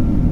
that.